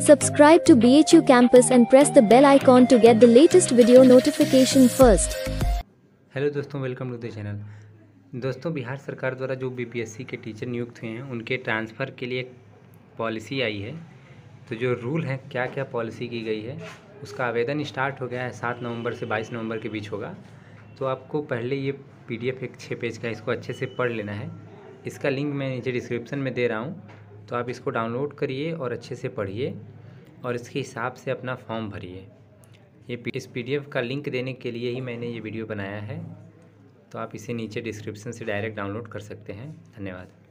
Subscribe to BHU Campus and press the bell icon to get the latest video notification first. Hello दोस्तों welcome to the channel दोस्तों, बिहार सरकार द्वारा जो BPSC के teacher नियुक्त हुए हैं, उनके ट्रांसफ़र के लिए पॉलिसी आई है। तो जो रूल है क्या क्या पॉलिसी की गई है, उसका आवेदन स्टार्ट हो गया है, सात नवंबर से बाईस नवंबर के बीच होगा। तो आपको पहले ये पीडीएफ एक छः पेज का इसको अच्छे से पढ़ लेना है। इसका लिंक मैं नीचे डिस्क्रिप्शन में दे रहा हूँ। तो आप इसको डाउनलोड करिए और अच्छे से पढ़िए और इसके हिसाब से अपना फॉर्म भरिए। ये इस पीडीएफ का लिंक देने के लिए ही मैंने ये वीडियो बनाया है। तो आप इसे नीचे डिस्क्रिप्शन से डायरेक्ट डाउनलोड कर सकते हैं। धन्यवाद।